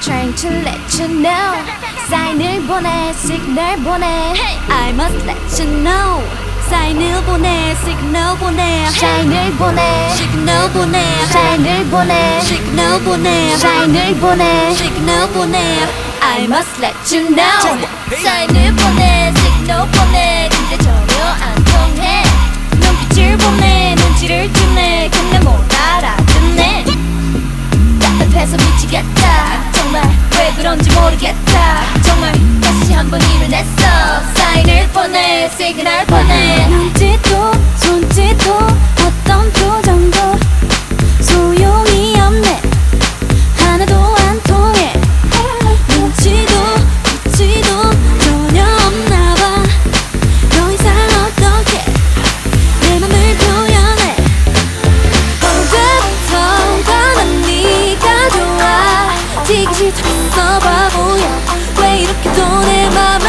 Trying to let you know. 사인을 보내 시그널 보내. I must let you know. 사인을 보내 시그널 보내. 사인을 보내 시그널 보내. 사인을 보내 시그널 보내. 사인을 보내 시그널 보내. I must let you know. 사인을 보내 시그널 보내. 근데 전혀 안 통해. 눈빛을 보내 눈치를 주네. 근데 못 알아듣네. 답답해서 미치겠다 그런지 모르겠다. 정말 다시 한번 일을 냈어. 사인을 보내 시그널 보내. 눈짓도 손짓도 어떤 표정도 소용이 없네. 하나도 안 통해. 눈치도 눈치도 전혀 없나 봐 더 이상 어떻게 내 맘을 표현해. 언제부턴가 난 네가 좋아. 지기 싫다 바보야 왜 이렇게 또내 맘을